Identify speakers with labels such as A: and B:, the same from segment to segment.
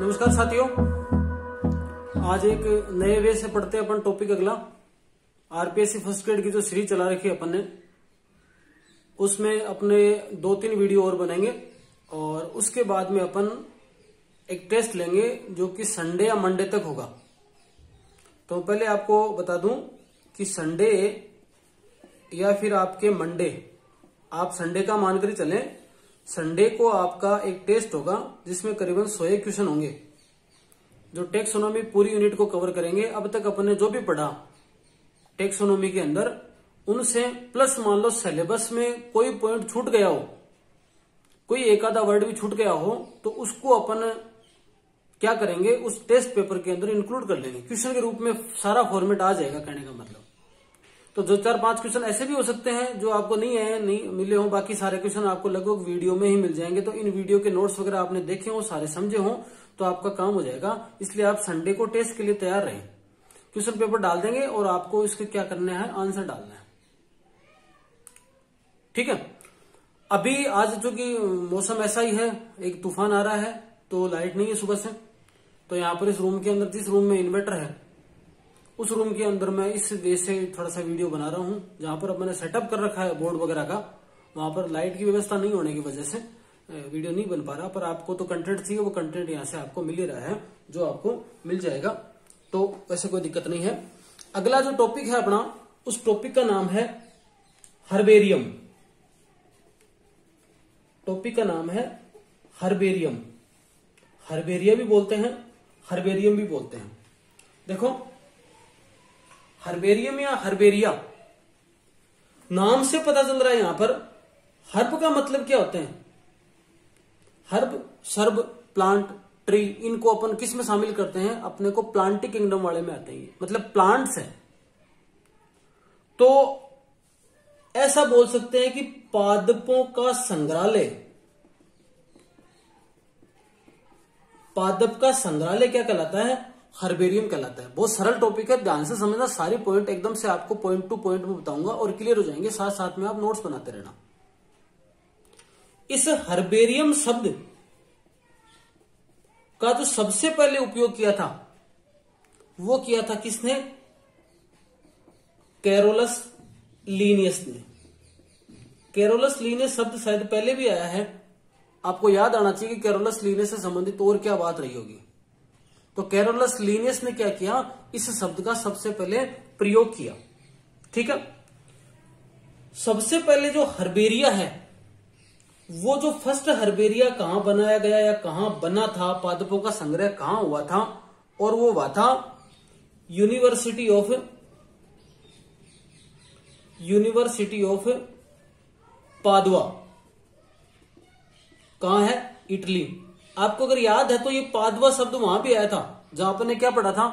A: नमस्कार साथियों। आज एक नए वे से पढ़ते हैं अपन टॉपिक अगला। आरपीएससी फ़र्स्ट ग्रेड की जो सीरीज़ चला रखी है अपन ने, उसमें अपने दो तीन वीडियो और बनेंगे और उसके बाद में अपन एक टेस्ट लेंगे जो कि संडे या मंडे तक होगा। तो पहले आपको बता दूँ कि संडे या फिर आपके मंडे आप संडे का मानकर चलें। संडे को आपका एक टेस्ट होगा, जिसमें करीबन सौ क्वेश्चन होंगे, जो टेक्सोनॉमी पूरी यूनिट को कवर करेंगे। अब तक अपन ने जो भी पढ़ा टेक्सोनॉमी के अंदर, उनसे प्लस मान लो सिलेबस में कोई पॉइंट छूट गया हो, कोई एक आधा वर्ड भी छूट गया हो तो उसको अपन क्या करेंगे, उस टेस्ट पेपर के अंदर इंक्लूड कर लेंगे। क्वेश्चन के रूप में सारा फॉर्मेट आ जाएगा कहने का मतलब। तो दो चार पाँच क्वेश्चन ऐसे भी हो सकते हैं जो आपको नहीं आए, नहीं मिले हो, बाकी सारे क्वेश्चन आपको लगभग वीडियो में ही मिल जाएँगे। तो इन वीडियो के नोट्स वगैरह आपने देखे हो, सारे समझे हो तो आपका काम हो जाएगा। इसलिए आप संडे को टेस्ट के लिए तैयार रहें। क्वेश्चन पेपर डाल देंगे और आपको इसके क्या करना है, आंसर डालना है। ठीक है? अभी आज चूँकि मौसम ऐसा ही है, एक तूफ़ान आ रहा है तो लाइट नहीं है सुबह से। तो यहाँ पर इस रूम के अंदर, जिस रूम में इन्वर्टर है उस रूम के अंदर मैं इस वे से थोड़ा सा वीडियो बना रहा हूँ, जहाँ पर अब मैंने सेटअप कर रखा है बोर्ड वगैरह का। वहाँ पर लाइट की व्यवस्था नहीं होने की वजह से वीडियो नहीं बन पा रहा, पर आपको तो कंटेंट चाहिए, वो कंटेंट यहाँ से आपको मिल ही रहा है, जो आपको मिल जाएगा। तो वैसे कोई दिक्कत नहीं है। अगला जो टॉपिक है अपना, उस टॉपिक का नाम है हर्बेरियम। टॉपिक का नाम है हर्बेरियम। हर्बेरिया भी बोलते हैं, हर्बेरियम भी बोलते हैं। देखो हर्बेरियम या हर्बेरिया? नाम से पता चल रहा है यहाँ पर। हर्ब का मतलब क्या होते हैं? हर्ब, सर्ब, प्लांट, ट्री, इनको अपन किसमें शामिल करते हैं? अपने को प्लांटिक किंगडम वाले में आते हैं मतलब प्लांट्स है। तो ऐसा बोल सकते हैं कि पादपों का संग्रहालय। पादप का संग्रहालय क्या कहलाता है? हर्बेरियम कहलाता है। बहुत सरल टॉपिक है, ध्यान से समझना, सारे पॉइंट एकदम से आपको पॉइंट टू पॉइंट में बताऊँगा और क्लियर हो जाएँगे साथ साथ में आप नोट्स बनाते रहना। इस हर्बेरियम शब्द का जो सबसे पहले उपयोग किया था, वो किया था किसने? कैरोलस लीनियस ने। कैरोलस लीनियस शब्द शायद पहले भी आया है। आपको याद आना चाहिए कि कैरोलस लीनियस से संबंधित और क्या बात रही होगी। तो कैरोलस लीनियस ने क्या किया? इस शब्द का सबसे पहले प्रयोग किया। ठीक है? सबसे पहले जो हर्बेरिया है, वो जो फ़र्स्ट हर्बेरिया कहाँ बनाया गया या कहाँ बना था, पादपों का संग्रह कहाँ हुआ था, और वो हुआ था university of university of Padova. कहाँ है? इटली। आपको अगर याद है तो ये पादवा शब्द वहाँ भी आया था, जहाँ अपन ने क्या पढ़ा था?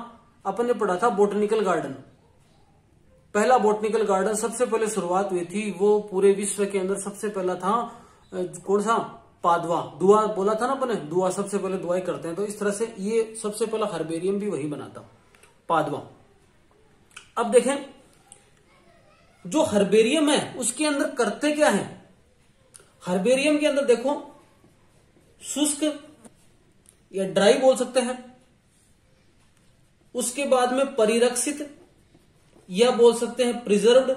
A: अपन ने पढ़ा था बोटनिकल गार्डन। पहला बोटनिकल गार्डन सबसे पहले शुरुआत हुई थी, वो पूरे विश्व के अंदर सबसे पहला था कौन सा? पादवा। दुआ बोला था ना अपने दुआ सबसे पहले दुआई करते हैं। तो इस तरह से ये सबसे पहला हर्बेरियम भी वही बना था पादवा। अब देखें, जो हर्बेरियम है, उसके अंदर करते क्या है? हर्बेरियम के अंदर देखो, शुष्क या ड्राई बोल सकते हैं, उसके बाद में परिरक्षित या बोल सकते हैं प्रिजर्व्ड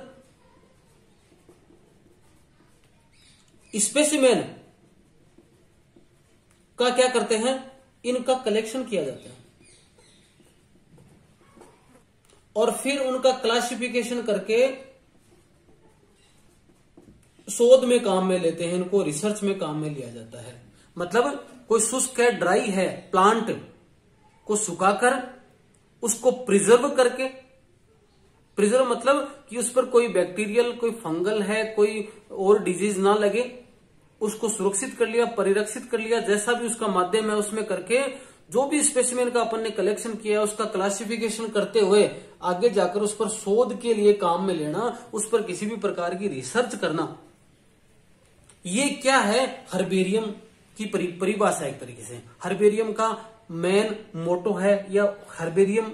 A: स्पेसिमेन का क्या करते हैं, इनका कलेक्शन किया जाता है। और फिर उनका क्लासिफिकेशन करके शोध में काम में लेते हैं, इनको रिसर्च में काम में लिया जाता है। मतलब कोई शुष्क है, ड्राई है, प्लांट, को सुखाकर उसको प्रिजर्व करके, प्रिजर्व मतलब कि उस पर कोई बैक्टीरियल, कोई फंगल है, कोई और डिज़ीज़ ना लगे, उसको सुरक्षित कर लिया, परिरक्षित कर लिया, जैसा भी उसका माध्यम है उसमें करके, जो भी स्पेसिमेन का अपन ने कलेक्शन किया है, उसका क्लासिफिकेशन करते हुए आगे जाकर उस पर शोध के लिए काम में लेना, उस पर किसी भी प्रकार की रिसर्च करना, ये क्या है हर्बेरियम की परिभाषा एक तरीके से। हर्बेरियम का मेन मोटो है या हर्बेरियम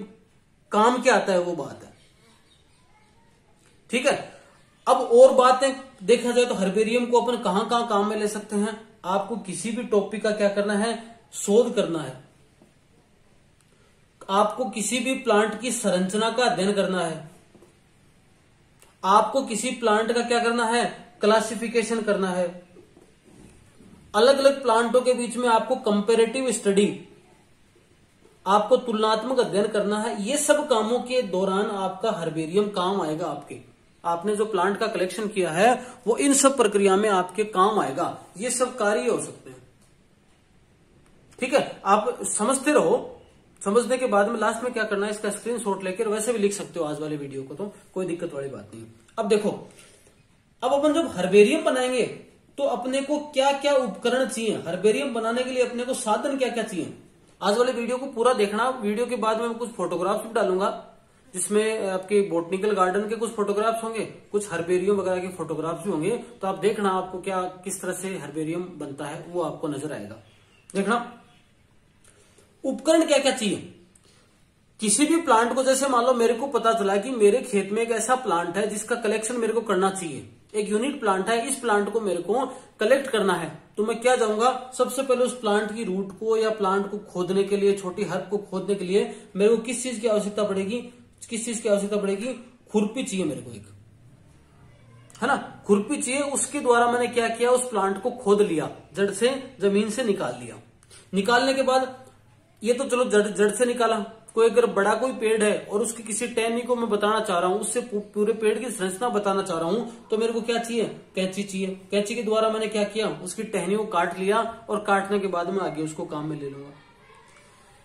A: काम क्या आता है वो बात है। ठीक है? अब और बातें देखा जाए तो हर्बेरियम को अपन कहाँ कहाँ काम में ले सकते हैं? आपको किसी भी टॉपिक का क्या करना है? शोध करना है। आपको किसी भी प्लांट की संरचना का अध्ययन करना है। आपको किसी प्लांट का क्या करना है? क्लासिफिकेशन करना है। अलग अलग प्लांटों के बीच में आपको कंपेरेटिव स्टडी आपको तुलनात्मक अध्ययन करना है। ये सब कामों के दौरान आपका हर्बेरियम काम आएगा आपके। आपने जो प्लांट का कलेक्शन किया है, वो इन सब प्रक्रिया में आपके काम आएगा। ये सब कार्य हो सकते हैं। ठीक है? आप समझते रहो। समझने के बाद में लास्ट में क्या करना है, इसका स्क्रीन शॉट लेकर वैसे भी लिख सकते हो आज वाले वीडियो को तो कोई दिक्कत वाली बात नहीं अब देखो, अब अपन जब हर्बेरियम बनाएँगे तो अपने को क्या क्या उपकरण चाहिए? हर्बेरियम बनाने के लिए अपने को साधन क्या क्या चाहिए? आज वाले वीडियो को पूरा देखना। वीडियो के बाद में कुछ फोटोग्राफ्स भी डालूँगा, जिसमें आपके बोटनिकल गार्डन के कुछ फोटोग्राफ्स होंगे, कुछ हर्बेरियम वगैरह के फोटोग्राफ्स भी होंगे तो आप देखना आपको क्या, किस तरह से हर्बेरियम बनता है, वो आपको नज़र आएगा। देखना। उपकरण क्या क्या चाहिए? किसी भी प्लांट को, जैसे मान लो मेरे को पता चला कि मेरे खेत में एक ऐसा प्लांट है जिसका कलेक्शन मेरे को करना चाहिए। एक यूनिट प्लांट है, इस प्लांट को मेरे को कलेक्ट करना है। तो मैं क्या जाऊँगा? सबसे पहले उस प्लांट की रूट को या प्लांट को खोदने के लिए, छोटी हर्ब को खोदने के लिए मेरे को किस चीज़ की आवश्यकता पड़ेगी? किस चीज़ की आवश्यकता पड़ेगी? खुरपी चाहिए मेरे को एक। है ना? खुरपी चाहिए, उसके द्वारा मैंने क्या किया? उस प्लांट को खोद लिया, जड़ से, ज़मीन से निकाल लिया। निकालने के बाद, ये तो चलो जड़ जड़ से निकाला। कोई अगर बड़ा कोई पेड़ है और उसकी किसी टहनी को मैं बताना चाह रहा हूँ, उससे पूरे पेड़ की संरचना बताना चाह रहा हूँ तो मेरे को क्या चाहिए? कैंची चाहिए। कैंची के द्वारा मैंने क्या किया? उसकी टहनी को काट लिया और काटने के बाद में आगे उसको काम में ले लूँगा।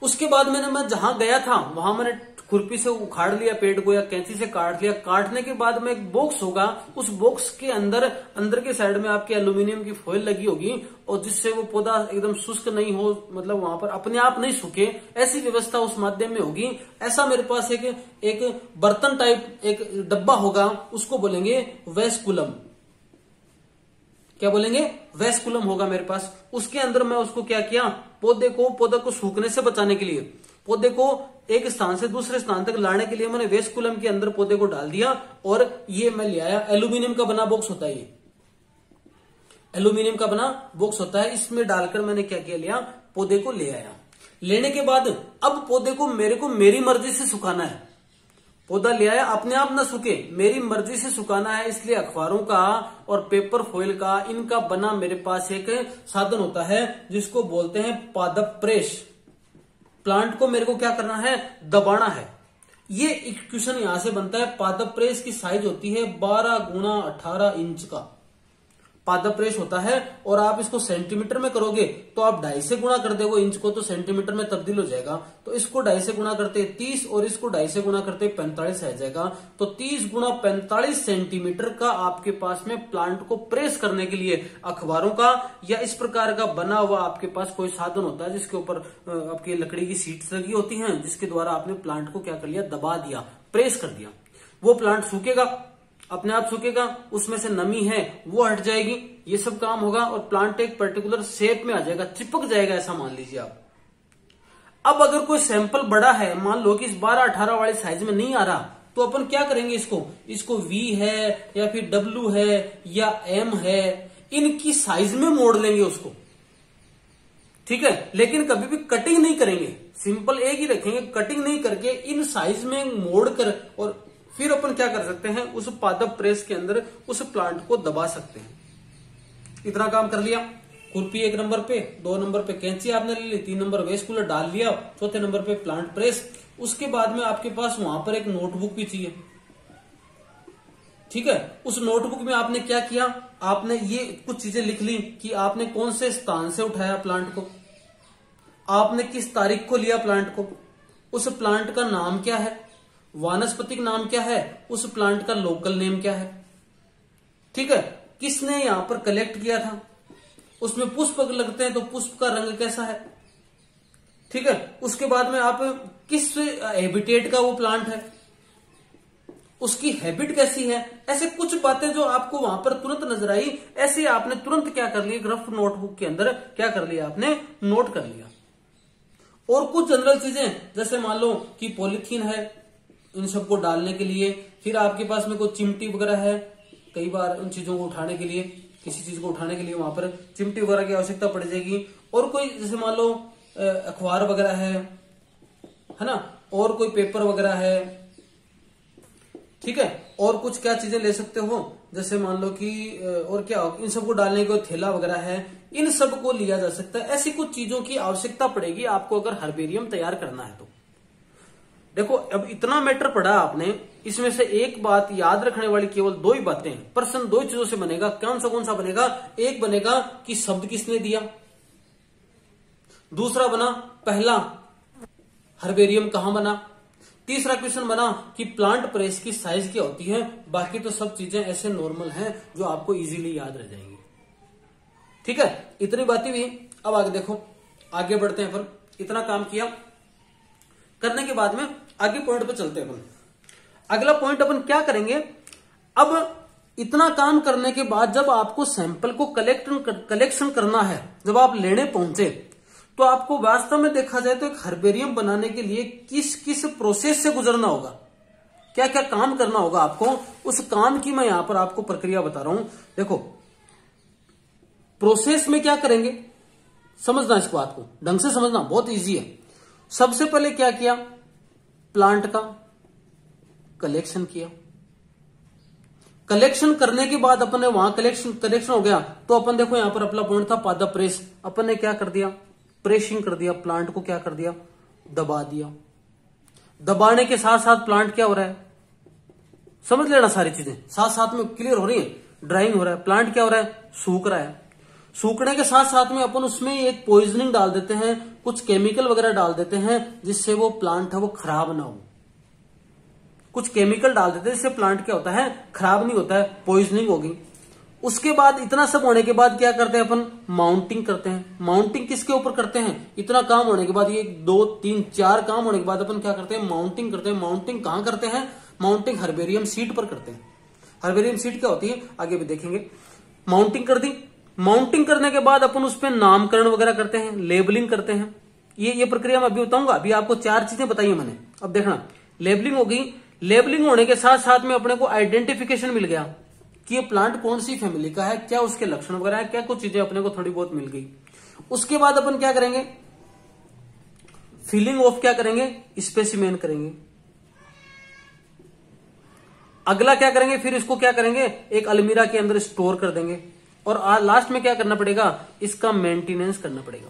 A: उसके बाद मैंने, मैं जहाँ गया था, वहाँ मैंने खुरपी से उखाड़ लिया पेड़ को या कैंची से काट लिया। काटने के बाद में एक बॉक्स होगा। उस बॉक्स के अंदर अंदर के साइड में आपकी एल्यूमिनियम की फॉइल लगी होगी और जिससे वो पौधा एकदम शुष्क नहीं हो मतलब वहाँ पर अपने आप नहीं सूखे। ऐसी व्यवस्था उस माध्यम में होगी। ऐसा मेरे पास एक एक बर्तन टाइप एक डब्बा होगा। उसको बोलेंगे वेस्कुलम क्या बोलेंगे? वेस्कुलम होगा मेरे पास। उसके अंदर मैं उसको क्या किया? पौधे को पौधे को सूखने से बचाने के लिए, पौधे को एक स्थान से दूसरे स्थान तक लाने के लिए मैंने वेस्कुलम के अंदर पौधे को डाल दिया और ये मैं ले आया। एल्यूमिनियम का बना बॉक्स होता है ये। एल्यूमिनियम का बना बॉक्स होता है। इसमें डालकर मैंने क्या किया लिया? पौधे को ले आया। लेने के बाद अब पौधे को मेरे को मेरी मर्ज़ी से सुखाना है। पौधा ले आया, अपने आप ना सूखे, मेरी मर्ज़ी से सुखाना है। इसलिए अखबारों का और पेपर फॉइल का, इनका बना मेरे पास एक साधन होता है, जिसको बोलते हैं पादप प्रेस प्लांट को मेरे को क्या करना है? दबाना है। ये इक्वेशन यहाँ से बनता है। पादप प्रेस की साइज़ होती है 12 गुणा अठारह इंच का। पादप प्रेस होता है और आप इसको सेंटीमीटर में करोगे तो आप ढाई से गुणा कर दोगे इंच को तो सेंटीमीटर में तब्दील हो जाएगा। तो इसको ढाई से गुणा करते तीस और इसको ढाई से गुणा करते पैंतालीस आ जाएगा। तो तीस गुणा पैंतालीस सेंटीमीटर का आपके पास में प्लांट को प्रेस करने के लिए अखबारों का या इस प्रकार का बना हुआ आपके पास कोई साधन होता है, जिसके ऊपर आपकी लकड़ी की सीट्स लगी होती है, जिसके द्वारा आपने प्लांट को क्या कर लिया? दबा दिया, प्रेस कर दिया। वो प्लांट सूखेगा अपने आप सूखेगा, उसमें से नमी है, वो हट जाएगी, ये सब काम होगा और प्लांट एक पर्टिकुलर शेप में आ जाएगा, चिपक जाएगा ऐसा मान लीजिए आप। अब अगर कोई सैंपल बड़ा है, मान लो कि इस बारह अठारह वाले साइज़ में नहीं आ रहा तो अपन क्या करेंगे इसको? इसको वी है, या फिर डब्ल्यू है, या एम है, इनकी साइज़ में मोड़ लेंगे उसको। ठीक है? लेकिन कभी भी कटिंग नहीं करेंगे। सिंपल एक ही रखेंगे कटिंग नहीं करके इन साइज़ में मोड़ कर और फिर अपन क्या कर सकते हैं, उस पादप प्रेस के अंदर उस प्लांट को दबा सकते हैं। इतना काम कर लिया। खुरपी एक नंबर पे, दो नंबर पे कैंची आपने ले ली, तीन नंबर वेस्ट कूलर डाल लिया चौथे नंबर पे प्लांट प्रेस उसके बाद में आपके पास वहाँ पर एक नोटबुक भी चाहिए। ठीक है? उस नोटबुक में आपने क्या किया? आपने ये कुछ चीज़ें लिख ली कि आपने कौन से स्थान से उठाया प्लांट को। आपने किस तारीख को लिया प्लांट को। उस प्लांट का नाम क्या है? वानस्पतिक नाम क्या है? उस प्लांट का लोकल नेम क्या है? ठीक है? किसने यहाँ पर कलेक्ट किया था? उसमें पुष्प लगते हैं तो पुष्प का रंग कैसा है? ठीक है? उसके बाद में आप किस हैबिटेट का वो प्लांट है? उसकी हैबिट कैसी है? ऐसे कुछ बातें जो आपको वहाँ पर तुरंत नज़र आई, ऐसे आपने तुरंत क्या कर लिया रफ नोटबुक के अंदर क्या कर लिया आपने? नोट कर लिया। और कुछ जनरल चीज़ें, जैसे मान लो कि पॉलिथीन है इन सबको डालने के लिए। फिर आपके पास में कोई चिमटी वगैरह है? कई बार उन चीज़ों को उठाने के लिए, किसी चीज़ को उठाने के लिए वहाँ पर चिमटी वगैरह की आवश्यकता पड़ जाएगी। और कोई, जैसे मान लो अखबार वगैरह है है ना? और कोई पेपर वगैरह है, ठीक है? और कुछ क्या चीज़ें ले सकते हो? जैसे मान लो कि और क्या, इन सबको डालने को थैला वगैरह है, इन सबको लिया जा सकता है। ऐसी कुछ चीज़ों की आवश्यकता पड़ेगी आपको अगर हर्बेरियम तैयार करना है तो। देखो, अब इतना मैटर पढ़ा आपने, इसमें से एक बात याद रखने वाली केवल दो ही बातें हैं। प्रश्न दो चीज़ों से बनेगा, कौन सा कौन सा बनेगा? एक बनेगा कि शब्द किसने दिया? दूसरा बना, पहला हर्बेरियम कहाँ बना? तीसरा क्वेश्चन बना कि प्लांट प्रेस की साइज़ क्या होती है? बाकी तो सब चीज़ें ऐसे नॉर्मल हैं जो आपको इजीली याद रह जाएँगी। ठीक है? इतनी बातें भी, अब आगे देखो, आगे बढ़ते हैं फिर। इतना काम किया। करने के बाद में आगे पॉइंट पे चलते हैं अपन। अगला पॉइंट अपन क्या करेंगे? अब इतना काम करने के बाद जब आपको सैंपल को कलेक्ट कलेक्शन करना है, जब आप लेने पहुँचे तो आपको वास्तव में देखा जाए तो एक हर्बेरियम बनाने के लिए किस किस प्रोसेस से गुजरना होगा। क्या क्या काम करना होगा आपको? उस काम की मैं यहाँ पर आपको प्रक्रिया बता रहा हूँ। देखो प्रोसेस में क्या करेंगे? समझना इस बात को ढंग से समझना, बहुत इजी है। सबसे पहले क्या किया? प्लांट का कलेक्शन किया। कलेक्शन करने के बाद अपन वहाँ कलेक्शन कलेक्शन हो गया तो अपन देखो यहाँ पर अपना पॉइंट था, पादा प्रेस। अपन ने क्या कर दिया? प्रेसिंग कर दिया प्लांट को क्या कर दिया? दबा दिया। दबाने के साथ साथ प्लांट क्या हो रहा है? समझ लेना सारी चीज़ें। साथ साथ में क्लियर हो रही है ड्राइंग हो रहा है। प्लांट क्या हो रहा है? सूख रहा है। सूखने के साथ साथ में अपन उसमें एक पॉइजनिंग डाल देते हैं, कुछ केमिकल वगैरह डाल देते हैं, जिससे वो प्लांट है, वो खराब ना हो। कुछ केमिकल डाल देते हैं, जिससे प्लांट क्या होता है, खराब नहीं होता है पॉइजनिंग होगी। उसके बाद, इतना सब होने के बाद क्या करते हैं अपन? माउंटिंग करते हैं। माउंटिंग किसके ऊपर करते हैं? इतना काम होने के बाद, ये दो, तीन, चार काम होने के बाद अपन क्या करते हैं? माउंटिंग करते हैं। माउंटिंग कहाँ करते हैं? माउंटिंग हर्बेरियम सीट पर करते हैं। हर्बेरियम सीट क्या होती है? आगे भी देखेंगे। माउंटिंग कर दी। माउंटिंग करने के बाद अपन उस पर नामकरण वगैरह करते हैं, लेबलिंग करते हैं। ये ये प्रक्रिया मैं अभी बताऊँगा। अभी आपको चार चीज़ें बताई मैंने। अब देखना, लेबलिंग हो गई। लेबलिंग होने के साथ साथ में अपने को आइडेंटिफिकेशन मिल गया कि ये प्लांट कौन सी फैमिली का है, क्या उसके लक्षण वगैरह है, क्या कुछ चीज़ें अपने को थोड़ी बहुत मिल गई। उसके बाद अपन क्या करेंगे? फिलिंग ऑफ़ क्या करेंगे? स्पेसिमेन करेंगे। अगला क्या करेंगे? फिर इसको क्या करेंगे? एक अलमीरा के अंदर स्टोर कर देंगे। और लास्ट में क्या करना पड़ेगा? इसका मेंटेनेंस करना पड़ेगा।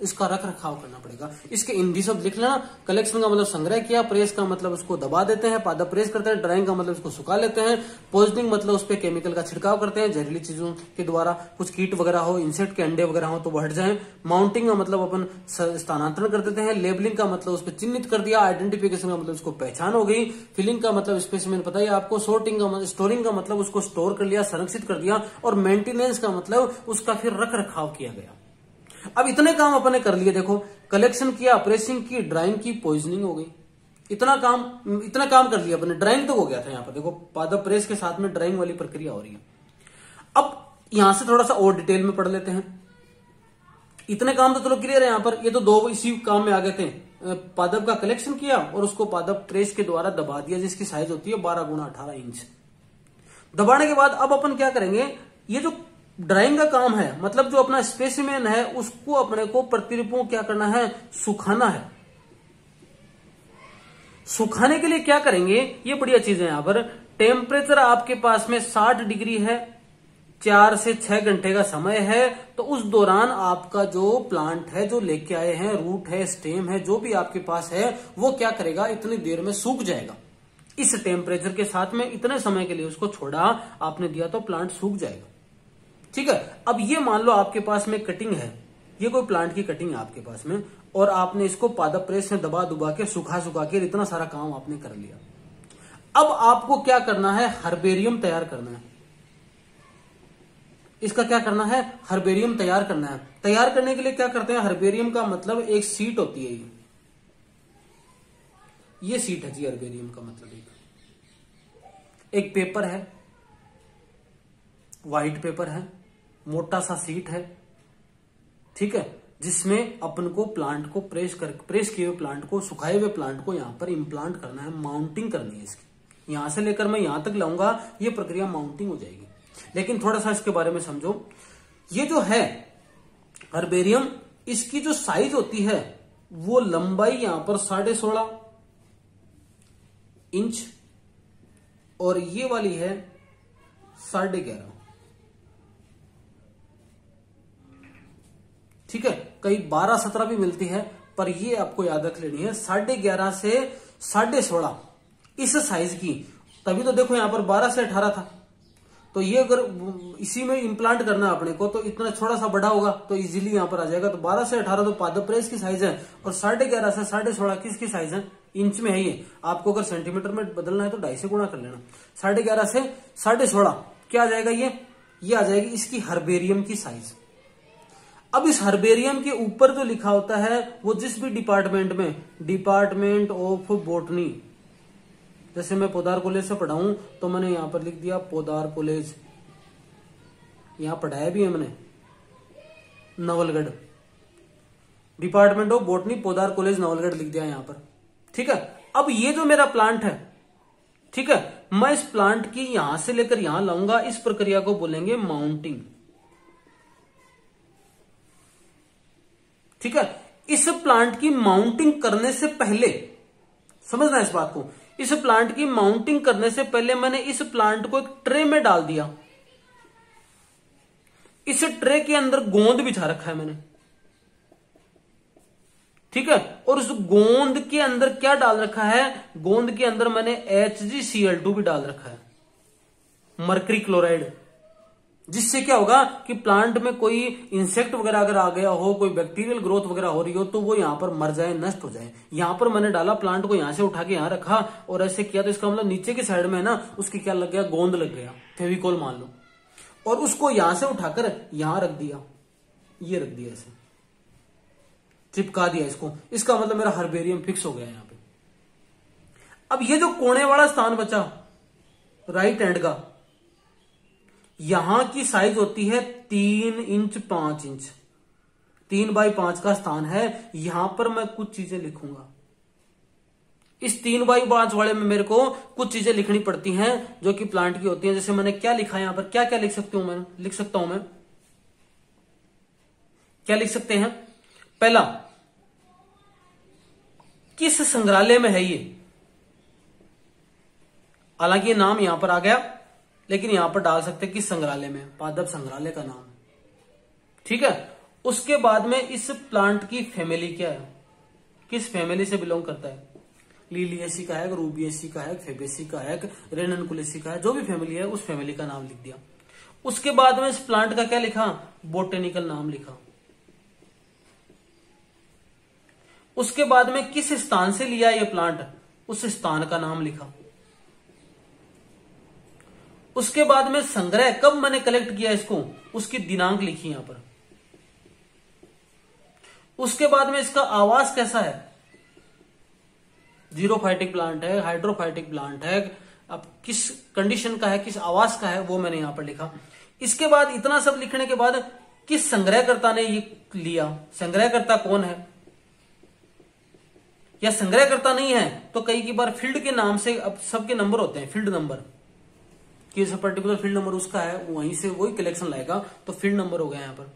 A: इसका रख रखाव करना पड़ेगा। इसके हिंदी शब्द लिख लेना। कलेक्शन का मतलब संग्रह किया प्रेस का मतलब उसको दबा देते हैं पादा प्रेस करते हैं ड्राइंग का मतलब उसको सुखा लेते हैं पोजनिंग मतलब उस पर केमिकल का छिड़काव करते हैं, जहरीली चीज़ों के द्वारा कुछ कीट वगैरह हो इंसेक्ट के अंडे वगैरह हो तो वो हट जाए। माउंटिंग का मतलब अपन स्थानांतरण कर देते हैं। लेबलिंग का मतलब उस पर चिन्हित कर दिया आइडेंटिफिकेशन का मतलब उसको पहचान हो गई। फिलिंग का मतलब स्पेसिमेन पता है आपको सोर्टिंग का मतलब स्टोरिंग का मतलब उसको स्टोर कर लिया, संरक्षित कर दिया और मेंटेनेंस का मतलब उसका फिर रख रखाव किया गया। अब इतने काम अपने कर लिए, देखो कलेक्शन किया प्रेसिंग की ड्राइंग की पॉइजनिंग हो गई। इतना काम इतना काम कर लिया अपने। ड्राइंग तो हो गया था यहाँ पर। देखो पादप प्रेस के साथ में ड्राइंग वाली प्रक्रिया हो रही है। अब यहाँ से थोड़ा सा और डिटेल में पढ़ लेते हैं। इतने काम तो चलो क्लियर है यहाँ पर। ये तो दो इसी काम में आ गए थे। पादप का कलेक्शन किया और उसको पादप प्रेस के द्वारा दबा दिया, जिसकी साइज़ होती है बारह गुना अठारह इंच दबाने के बाद अब अपन क्या करेंगे? ये जो ड्राइंग का काम है मतलब जो अपना स्पेसिमेन है, उसको अपने को प्रतिरूपों क्या करना है? सुखाना है। सुखाने के लिए क्या करेंगे? ये बढ़िया चीज़ है यहाँ पर। टेम्परेचर आपके पास में 60 डिग्री है, चार से छह घंटे का समय है तो उस दौरान आपका जो प्लांट है, जो लेके आए हैं, रूट है, स्टेम है, जो भी आपके पास है, वो क्या करेगा? इतनी देर में सूख जाएगा। इस टेम्परेचर के साथ में इतने समय के लिए उसको छोड़ा, आपने दिया तो प्लांट सूख जाएगा। ठीक है? अब ये मान लो आपके पास में कटिंग है। ये कोई प्लांट की कटिंग है आपके पास में, और आपने इसको पादप प्रेस में दबा दुबा के, सुखा सुखा के, इतना सारा काम आपने कर लिया। अब आपको क्या करना है? हर्बेरियम तैयार करना है। इसका क्या करना है? हर्बेरियम तैयार करना है। तैयार करने के लिए क्या करते हैं? हर्बेरियम का मतलब एक सीट होती है ये। सीट है जी हर्बेरियम का मतलब एक। एक पेपर है। व्हाइट पेपर है। मोटा सा सीट है, ठीक है, जिसमें अपन को प्लांट को प्रेस कर प्रेस किए हुए प्लांट को, सुखाए हुए प्लांट को यहाँ पर इम्प्लांट करना है माउंटिंग करनी है इसकी। यहाँ से लेकर मैं यहाँ तक लाऊँगा, ये प्रक्रिया माउंटिंग हो जाएगी। लेकिन थोड़ा सा इसके बारे में समझो। ये जो है हर्बेरियम इसकी जो साइज़ होती है, वो लंबाई यहाँ पर साढ़े सोलह इंच और ये वाली है साढ़े ग्यारह। ठीक है? कई बारह सत्रह भी मिलती है, पर ये आपको याद रख लेनी है, साढ़े ग्यारह से साढ़े सोलह, इस साइज़ की। तभी तो देखो यहाँ पर बारह से अठारह था। तो ये अगर इसी में इम्प्लांट करना है अपने को तो इतना थोड़ा सा बड़ा होगा तो इजीली यहाँ पर आ जाएगा। तो 12 से 18 तो पादप प्रेस की साइज़ है, और साढ़े ग्यारह से साढ़े सोलह किसकी साइज़ है? इंच में है ये। आपको अगर सेंटीमीटर में बदलना है तो ढाई से गुणा कर लेना। साढ़े ग्यारह से साढ़े सोलह, क्या आ जाएगा ये? ये आ जाएगी इसकी हर्बेरियम की साइज़ अब इस हर्बेरियम के ऊपर जो लिखा होता है, वो जिस भी डिपार्टमेंट में, डिपार्टमेंट ऑफ़ बोटनी। जैसे मैं पोदार कॉलेज से पढ़ाऊं तो मैंने यहाँ पर लिख दिया पोदार कॉलेज। यहाँ पढ़ाया भी है मैंने। Nawalgarh. Department of botany, Podar college, Nawalgarh लिख दिया यहाँ पर। ठीक है? अब ये जो मेरा प्लांट है, ठीक है? मैं इस प्लांट की यहाँ से लेकर यहाँ लाऊँगा, इस प्रक्रिया को बोलेंगे माउंटिंग। ठीक है? इस प्लांट की माउंटिंग करने से पहले समझना इस बात को? इस प्लांट की माउंटिंग करने से पहले मैंने इस प्लांट को एक ट्रे में डाल दिया। इस ट्रे के अंदर गोंद बिछा रखा है मैंने। ठीक है? और उस गोंद के अंदर क्या डाल रखा है? गोंद के अंदर मैंने एच भी डाल रखा है। मर्करी क्लोराइड जिससे क्या होगा कि प्लांट में कोई इंसेक्ट वगैरह अगर आ गया हो, कोई बैक्टीरियल ग्रोथ वगैरह हो रही हो तो वो यहाँ पर मर जाए, नष्ट हो जाए। यहाँ पर मैंने डाला प्लांट को यहाँ से उठा के यहाँ रखा और ऐसे किया तो इसका मतलब नीचे की साइड में है ना, उसकी क्या लग गया, गोंद लग गया। फेविकोल मान लो। और उसको यहाँ से उठाकर यहाँ रख दिया। ये रख दिया ऐसे चिपका दिया इसको। इसका मतलब मेरा हर्बेरियम फिक्स हो गया यहाँ पे। अब ये जो कोने वाला स्थान बचा राइट हैंड का यहाँ की साइज़ होती है तीन इंच पाँच इंच। तीन बाई पाँच का स्थान है। यहाँ पर मैं कुछ चीज़ें लिखूँगा। इस तीन बाई पाँच वाले में मेरे को कुछ चीज़ें लिखनी पड़ती हैं जो कि प्लांट की होती हैं। जैसे मैंने क्या लिखा है यहाँ पर? क्या क्या लिख सकती हूँ मैं? लिख सकता हूँ मैं। क्या लिख सकते हैं? पहला, किस संग्रहालय में है ये? हालाँकि नाम यहाँ पर आ गया। लेकिन यहाँ पर डाल सकते किस संग्रहालय में? पादप संग्रहालय का नाम। ठीक है? उसके बाद में इस प्लांट की फैमिली क्या है? किस फैमिली से बिलोंग करता है? लीलियसी का है रूबियसी का है फेबेसी का है रेनकुलेसी का है, जो भी फैमिली है, उस फैमिली का नाम लिख दिया। उसके बाद में इस प्लांट का क्या लिखा? बोटेनिकल नाम लिखा। उसके बाद में किस स्थान से लिया ये प्लांट उस स्थान का नाम लिखा। उसके बाद में संग्रह कब मैंने कलेक्ट किया इसको? उसकी दिनांक लिखी यहाँ पर। उसके बाद में इसका आवास कैसा है? जीरोफाइटिक प्लांट है हाइड्रोफाइटिक प्लांट है। अब किस कंडीशन का है, किस आवास का है, वो मैंने यहाँ पर लिखा। इसके बाद इतना सब लिखने के बाद किस संग्रहकर्ता ने ये लिया? संग्रहकर्ता कौन है? या संग्रहकर्ता नहीं है तो कई की बार फ़ील्ड के नाम से अब सबके नंबर होते हैं फ़ील्ड नंबर कि जैसे पर्टिकुलर फ़ील्ड नंबर उसका है, वहीं से वही कलेक्शन लाएगा तो फ़ील्ड नंबर हो गया यहाँ पर।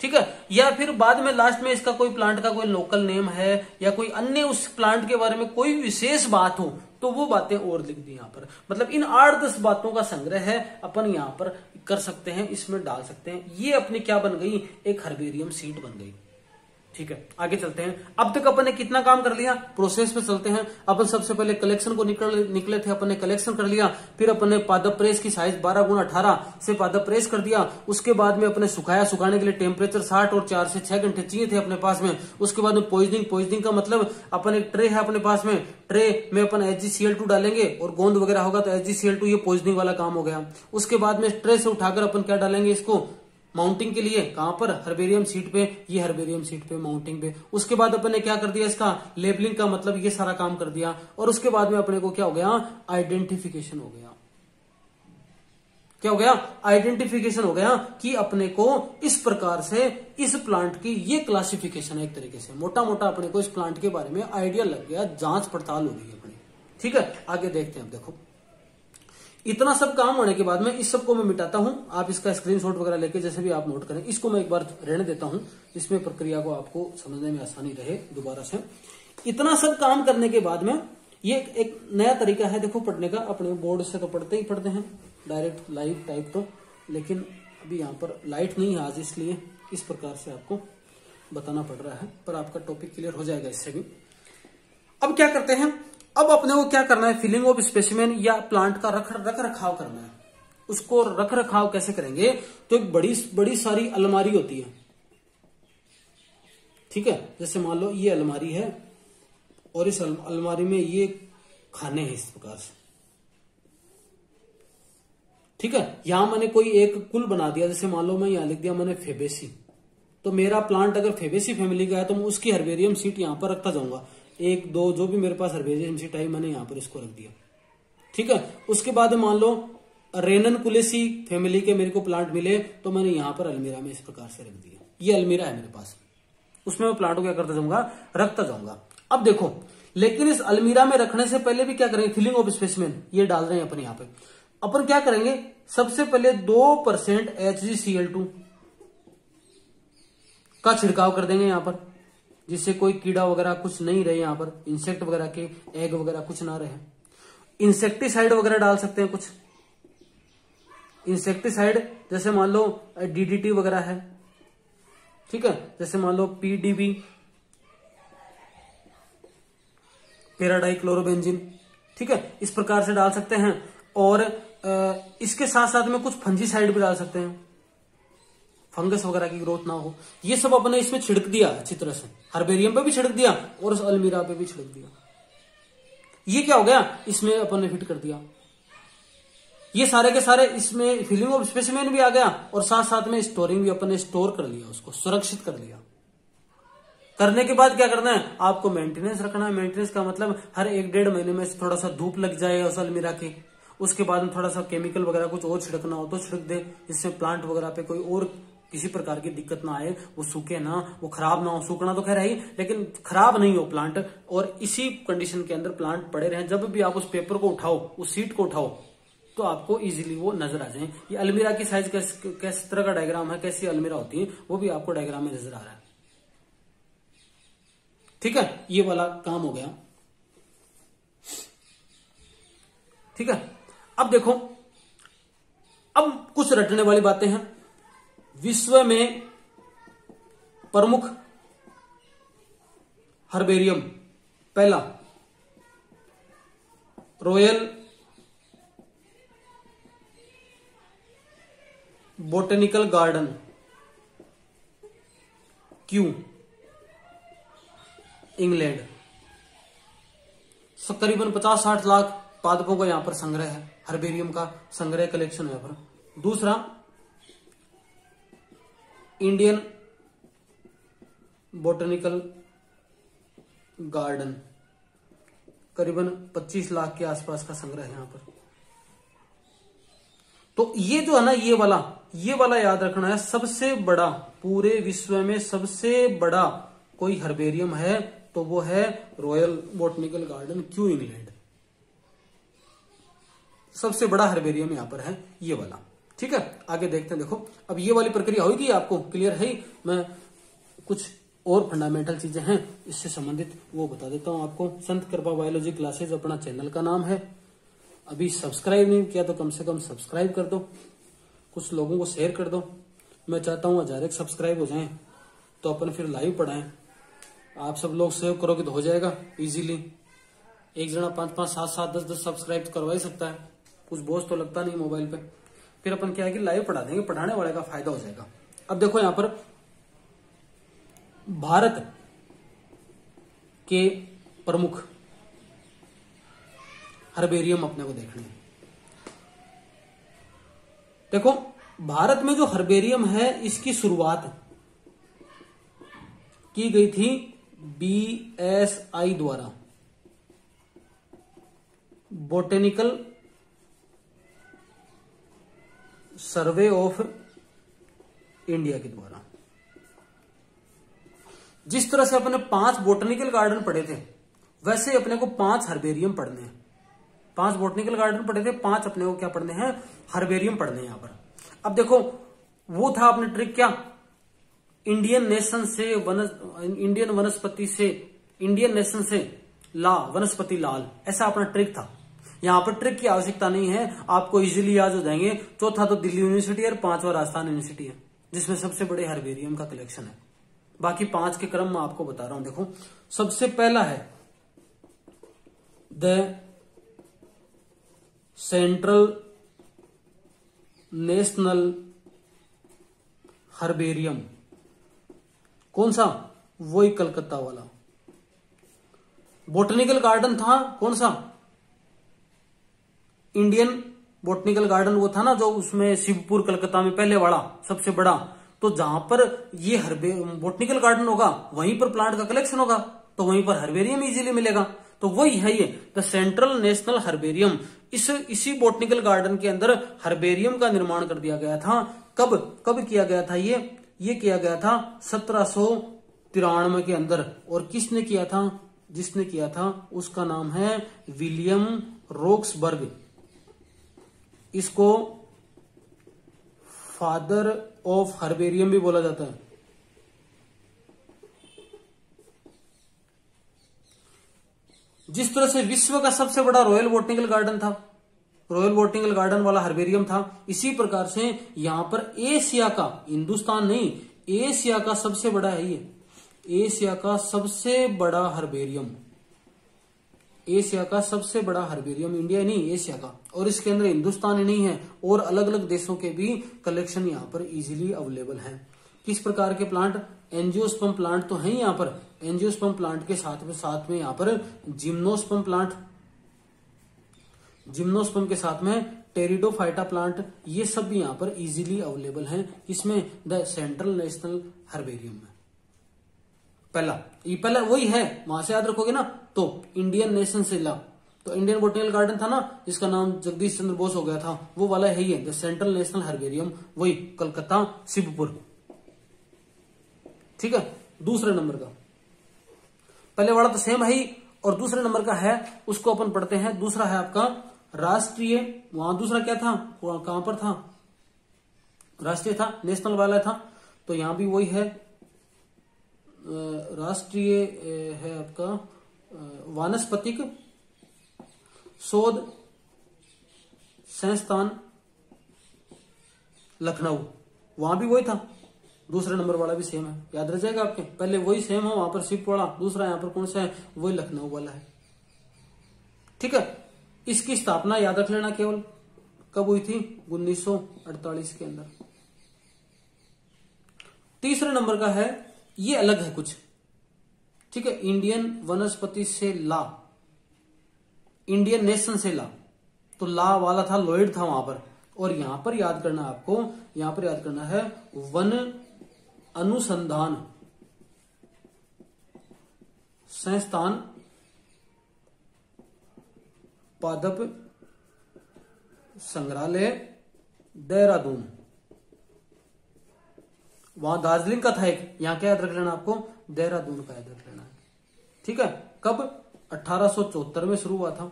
A: ठीक है? या फिर बाद में लास्ट में इसका कोई प्लांट का कोई लोकल नेम है, या कोई अन्य उस प्लांट के बारे में कोई विशेष बात हो तो वो बातें और लिख दी यहाँ पर। मतलब इन आठ दस बातों का संग्रह है अपन यहाँ पर कर सकते हैं, इसमें डाल सकते हैं। ये अपनी क्या बन गई? एक हर्बेरियम सीट बन गई। ठीक है, आगे चलते हैं। अब तक अपन ने कितना काम कर लिया? प्रोसेस पे चलते हैं। अपन सबसे पहले कलेक्शन को निकल, निकले थे, अपन ने कलेक्शन कर लिया। फिर अपन ने पादप प्रेस की साइज़ 12 गुना अठारह से पादप प्रेस कर दिया। उसके बाद में अपने सुखाया, सुखाने के लिए टेम्परेचर साठ और चार से छह घंटे चाहिए थे अपने पास में। उसके बाद में पॉइजनिंग पॉइजनिंग का मतलब अपन एक ट्रे है अपने पास में। ट्रे में अपन एच डालेंगे और गोंद वगैरह होगा तो एच ये पॉइजनिंग वाला काम हो गया। उसके बाद में ट्रे से उठाकर अपन क्या डालेंगे इसको? माउंटिंग के लिए, कहाँ पर? हर्बेरियम सीट पे, ये हर्बेरियम सीट पे माउंटिंग पे। उसके बाद अपन ने क्या कर दिया इसका? लेबलिंग का मतलब ये सारा काम कर दिया। और उसके बाद में अपने को क्या हो गया? आइडेंटिफिकेशन हो गया। क्या हो गया? आइडेंटिफिकेशन हो गया कि अपने को इस प्रकार से इस प्लांट की ये क्लासिफिकेशन है एक तरीके से। मोटा मोटा अपने को इस प्लांट के बारे में आइडिया लग गया, जाँच पड़ताल हो गई अपनी। ठीक है? आगे देखते हैं अब देखो। इतना सब काम होने के बाद में इस सबको मैं मिटाता हूँ। आप इसका स्क्रीनशॉट वगैरह लेके जैसे भी आप नोट करें, इसको मैं एक बार रहने देता हूँ इसमें प्रक्रिया को आपको समझने में आसानी रहे, दोबारा से। इतना सब काम करने के बाद में ये एक नया तरीका है, देखो, पढ़ने का। अपने बोर्ड से तो पढ़ते ही पढ़ते हैं डायरेक्ट लाइव टाइप तो लेकिन अभी यहाँ पर लाइट नहीं है आज, इसलिए इस प्रकार से आपको बताना पड़ रहा है, पर आपका टॉपिक क्लियर हो जाएगा इससे भी। अब क्या करते हैं? अब अपने को क्या करना है? फिलिंग ऑफ़ स्पेसिमेन या प्लांट का रख रख रखाव करना है। उसको रख रखाव कैसे करेंगे? तो एक बड़ी बड़ी सारी अलमारी होती है। ठीक है? जैसे मान लो ये अलमारी है और इस अलमारी में ये खाने हैं इस प्रकार से। ठीक है? यहाँ मैंने कोई एक कुल बना दिया। जैसे मान लो मैं यहाँ लिख दिया मैंने फेबेसी तो मेरा प्लांट अगर फेबेसी फैमिली का है तो मैं उसकी हर्बेरियम सीट यहाँ पर रखता जाऊँगा। एक, दो, जो भी मेरे पास सीट आई मैंने यहाँ पर इसको रख दिया। ठीक है? उसके बाद मान लो रेनन कुलेसी फैमिली के मेरे को प्लांट मिले तो मैंने यहाँ पर अलमीरा में इस प्रकार से रख दिया। ये अलमीरा है मेरे पास। उसमें मैं प्लांट को क्या करता जाऊँगा? रखता जाऊँगा। अब देखो, लेकिन इस अलमीरा में रखने से पहले भी क्या करेंगे? फिलिंग ऑफ़ स्पेसमेन ये डाल रहे हैं अपन यहाँ पे। अपन क्या करेंगे? सबसे पहले दो परसेंट एच का छिड़काव कर देंगे यहाँ पर। जिससे कोई कीड़ा वगैरह कुछ नहीं रहे यहाँ पर इंसेक्ट वगैरह के एग वगैरह कुछ ना रहे। इंसेक्टिसाइड वगैरह डाल सकते हैं कुछ। इंसेक्टिसाइड जैसे मान लो डीडीटी वगैरह है, ठीक है? जैसे मान लो पीडीबी पेराडाई क्लोरोबेंजिन ठीक है? इस प्रकार से डाल सकते हैं। और इसके साथ साथ में कुछ फंजीसाइड भी डाल सकते हैं। फंगस वगैरह की ग्रोथ ना हो। ये सब अपने इसमें छिड़क दिया अच्छी तरह से। हर्बेरियम पे भी छिड़क दिया और उस अलमीरा पे भी छिड़क दिया। ये क्या हो गया? इसमें अपन ने फिट कर दिया। ये सारे के सारे इसमें फिलिंग ऑफ़ स्पेसिमेन भी आ गया और साथ साथ में स्टोरिंग भी अपन ने स्टोर कर लिया, उसको सुरक्षित कर लिया। करने के बाद क्या करना है? आपको मेंटेनेंस रखना है। मेंटेनेंस का मतलब हर एक डेढ़ महीने में थोड़ा सा धूप लग जाए उस अलमीरा के। उसके बाद में थोड़ा सा केमिकल वगैरह कुछ और छिड़कना हो तो छिड़क दे। जिससे प्लांट वगैरह पे कोई और किसी प्रकार की दिक्कत ना आए वो सूखे ना वो खराब ना हो सूखना तो खैर है ही लेकिन खराब नहीं हो प्लांट और इसी कंडीशन के अंदर प्लांट पड़े रहे। जब भी आप उस पेपर को उठाओ उस सीट को उठाओ तो आपको इजीली वो नज़र आ जाए। ये अलमीरा की साइज़ कैस, तरह का डायग्राम है कैसी अलमीरा होती है वो भी आपको डायग्राम में नज़र आ रहा है। ठीक है? ये वाला काम हो गया। ठीक है? अब देखो अब कुछ रटने वाली बातें हैं। विश्व में प्रमुख हर्बेरियम, पहला, royal botanical garden, Kew? England. करीबन पचास साठ लाख पादपों का यहाँ पर संग्रह है, हर्बेरियम का संग्रह कलेक्शन है पर। दूसरा इंडियन बोटनिकल गार्डन करीबन 25 लाख के आसपास का संग्रह है यहाँ पर। तो ये जो है ना, ये वाला ये वाला याद रखना है, सबसे बड़ा, पूरे विश्व में सबसे बड़ा कोई हर्बेरियम है तो वो है royal botanical garden Kew England सबसे बड़ा हर्बेरियम यहाँ पर है, ये वाला। ठीक है? आगे देखते हैं, देखो। अब ये वाली प्रक्रिया होगी आपको क्लियर है मैं कुछ और फंडामेंटल चीज़ें हैं, इससे संबंधित वो बता देता हूँ आपको। संत कृपा बायोलॉजी क्लासेज अपना चैनल का नाम है। अभी सब्सक्राइब नहीं किया तो कम से कम सब्सक्राइब कर दो। कुछ लोगों को शेयर कर दो। मैं चाहता हूँ हज़ार एक सब्सक्राइब हो जाए तो अपन फिर लाइव पढ़ाए। आप सब लोग सेव करोगे तो हो जाएगा इजीली एक जना पाँच पाँच सात सात दस दस सब्सक्राइब करवा ही सकता है। कुछ बोझ तो लगता नहीं मोबाइल पे। फिर अपन क्या है कि लाइव पढ़ा देंगे, पढ़ाने वाले का फ़ायदा हो जाएगा। अब देखो यहाँ पर भारत के प्रमुख हर्बेरियम अपने को देखने देखो, भारत में जो हर्बेरियम है, इसकी शुरुआत की गई थी बीएसआई द्वारा। बोटेनिकल सर्वे ऑफ़ इंडिया के द्वारा। जिस तरह से अपने पाँच बोटनिकल गार्डन पढ़े थे, वैसे अपने को पाँच हर्बेरियम पढ़ने हैं। पाँच बोटनिकल गार्डन पढ़े थे, पाँच अपने को क्या पढ़ने हैं? हर्बेरियम पढ़ने यहाँ पर। अब देखो, वो था अपने ट्रिक क्या? इंडियन नेशन से वन, इंडियन वनस्पति से, इंडियन नेशन से ला, वनस्पति लाल, ऐसा अपना ट्रिक था। यहाँ पर ट्रिक की आवश्यकता नहीं है। आपको इजिली याद हो जाएँगे, चौथा तो दिल्ली यूनिवर्सिटी और पांचवा राजस्थान यूनिवर्सिटी है, जिसमें सबसे बड़े हर्बेरियम का कलेक्शन है। बाकी पाँच के क्रम में आपको बता रहा हूँ। देखो, सबसे पहला है द सेंट्रल नेशनल हर्बेरियम कौन सा? वही कलकत्ता वाला। बोटनिकल गार्डन था। कौन सा? इंडियन बोटनिकल गार्डन वो था ना जो उसमें शिवपुर, कलकत्ता में पहले वाला, सबसे बड़ा। तो जहाँ पर ये हर्बे, बोटनिकल गार्डन होगा, वहीं पर प्लांट का कलेक्शन होगा तो वहीं पर हर्बेरियम इजीली मिलेगा। तो वही है ये द सेंट्रल नेशनल हर्बेरियम इस, इसी बोटनिकल गार्डन के अंदर हर्बेरियम का निर्माण कर दिया गया था। कब कब किया गया था ये? ये किया गया था सत्रह के अंदर। और किसने किया था? जिसने किया था? उसका नाम है विलियम रोक्सबर्ग। इसको फादर ऑफ़ हर्बेरियम भी बोला जाता है। जिस तरह से विश्व का सबसे बड़ा रॉयल बोटनिकल गार्डन था रॉयल बोटनिकल गार्डन वाला हर्बेरियम था, इसी प्रकार से यहाँ पर एशिया का, हिंदुस्तान नहीं एशिया का सबसे बड़ा है ये। एशिया का सबसे बड़ा हर्बेरियम एशिया का सबसे बड़ा हर्बेरियम, इंडिया नहीं, एशिया का। और इसके अंदर हिंदुस्तान ही नहीं है, और अलग अलग देशों के भी कलेक्शन यहाँ पर इजीली अवेलेबल है। किस प्रकार के प्लांट एनजियोस्पम प्लांट तो है यहाँ पर। एनजियोस्पम प्लांट के साथ में साथ में यहाँ पर जिम्नोस्पम प्लांट जिम्नोस्पम के साथ में टेरिडोफाइटा प्लांट ये सब भी यहाँ पर इजीली अवेलेबल हैं। इसमें द सेंट्रल नेशनल हर्बेरियम में पहला, ये पहला वही है, वहाँ से याद रखोगे ना तो इंडियन नेशन से ला। तो इंडियन बोटेनिकल गार्डन था ना, जिसका नाम जगदीश चंद्र बोस हो गया था, वो वाला है द सेंट्रल नेशनल हर्बेरियम वही, कलकत्ता, शिवपुर। ठीक है, दूसरे नंबर का। पहले वाला तो सेम है ही, और दूसरे नंबर का है, उसको अपन पढ़ते हैं, दूसरा है आपका राष्ट्रीय, वहाँ दूसरा क्या था कहाँ पर था? राष्ट्रीय था नेशनल वाला था तो यहाँ भी वही है राष्ट्रीय है आपका वानस्पतिक शोध संस्थान लखनऊ। वहाँ भी वही था। दूसरे नंबर वाला भी सेम है। याद रह जाएगा आपके? पहले वही सेम है, वहाँ पर शिफ्ट वाला। दूसरा यहाँ पर कौन सा है? वही लखनऊ वाला है। ठीक है? इसकी स्थापना याद रख लेना केवल। कब हुई थी? 1948 के अंदर। तीसरे नंबर का है ये अलग है कुछ। ठीक है इंडियन वनस्पति से ला। इंडियन नेशन से ला। तो ला वाला था लॉयड था वहाँ पर। और यहाँ पर याद करना आपको, यहाँ पर याद करना है, वन अनुसंधान। संस्थान पादप संग्रहालय, देहरादून। वहाँ दार्जिलिंग का था एक, यहाँ क्या याद रख लेना आपको? देहरादून का याद रख लेना। है ठीक है? कब? अठारह में शुरू हुआ था।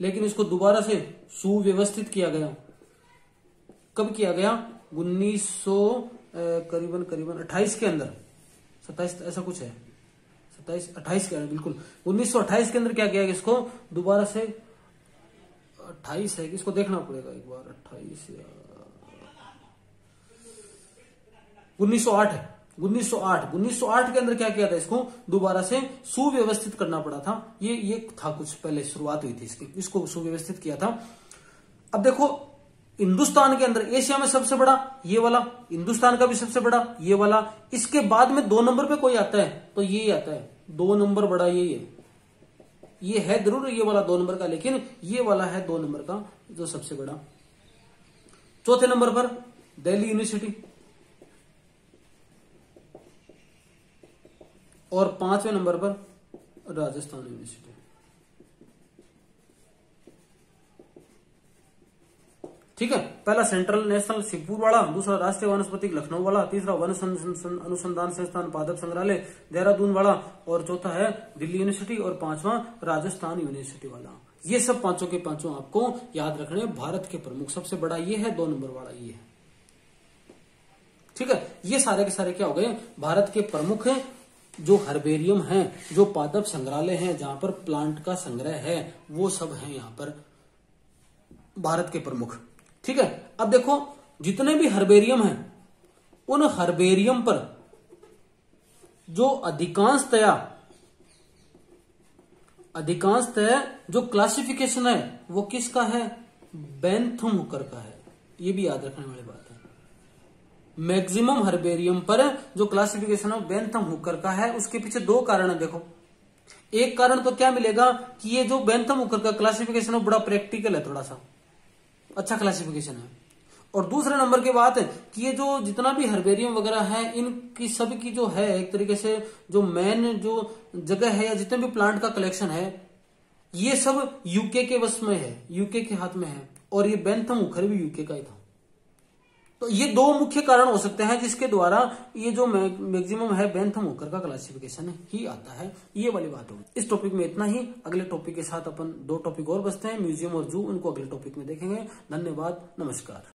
A: लेकिन इसको दोबारा से सुव्यवस्थित किया गया। कब किया गया? उन्नीस करीबन करीबन अट्ठाईस के अंदर। सत्ताईस, ऐसा कुछ है। सत्ताईस, अट्ठाईस के अंदर, बिल्कुल। उन्नीस सौ अट्ठाइस के अंदर क्या किया गया इसको? दोबारा से अट्ठाईस है, इसको देखना पड़ेगा एक बार। अट्ठाईस या 1908 है। 1908 1908 के अंदर क्या किया था इसको? दोबारा से सुव्यवस्थित करना पड़ा था। ये ये था कुछ पहले शुरुआत हुई थी इसकी। इसको सुव्यवस्थित किया था। अब देखो, हिंदुस्तान के अंदर एशिया में सबसे बड़ा ये वाला, हिंदुस्तान का भी सबसे बड़ा ये वाला। इसके बाद में दो नंबर पे कोई आता है तो ये आता है। दो नंबर बड़ा यही है। ये है ज़रूर ये वाला दो नंबर का, लेकिन ये वाला है दो नंबर का जो सबसे बड़ा। चौथे नंबर पर दिल्ली यूनिवर्सिटी। और पाँचवें नंबर पर राजस्थान यूनिवर्सिटी। ठीक है, पहला सेंट्रल नेशनल शिवपुर वाला दूसरा राष्ट्रीय वनस्पति लखनऊ वाला तीसरा वन अनुसंधान संस्थान पादप संग्रहालय देहरादून वाला और चौथा है दिल्ली यूनिवर्सिटी, और पांचवा राजस्थान यूनिवर्सिटी वाला ये सब पाँचों के पाँचों आपको याद रखने भारत के प्रमुख सबसे बड़ा ये है, दो नंबर वाला ये है। ठीक है, ये सारे के सारे क्या हो गए? भारत के प्रमुख जो हर्बेरियम है, जो पादप संग्रहालय है, जहाँ पर प्लांट का संग्रह है, वो सब है यहाँ पर भारत के प्रमुख। ठीक है? अब देखो, जितने भी हर्बेरियम हैं, उन हर्बेरियम पर जो अधिकांशतया अधिकांशतः जो क्लासिफिकेशन है, वो किसका है? बेंथम हुकर का है। ये भी याद रखने वाली बात। मैक्सिमम हर्बेरियम पर, जो क्लासिफिकेशन है बेंथम हुकर का है, उसके पीछे दो कारण है, देखो। एक कारण तो क्या मिलेगा कि ये जो बेंथम हुकर का क्लासिफिकेशन है बड़ा प्रैक्टिकल है थोड़ा सा अच्छा क्लासिफिकेशन है। और दूसरे नंबर की बात है कि ये जो जितना भी हर्बेरियम वगैरह है, इनकी सब की जो है, एक तरीके से जो मेन जो जगह है, या जितने भी प्लांट का कलेक्शन है, ये सब यूके के वश में है, यूके के हाथ में है। और ये बेंथम उखर भी यूके का ही था। तो ये दो मुख्य कारण हो सकते हैं जिसके द्वारा ये जो मैक्सिमम है बेंथम होकर का क्लासिफिकेशन ही आता है। ये वाली बात होगी। इस टॉपिक में इतना ही। अगले टॉपिक के साथ अपन दो टॉपिक और बचते हैं। म्यूज़ियम और जू उनको अगले टॉपिक में देखेंगे। धन्यवाद। नमस्कार।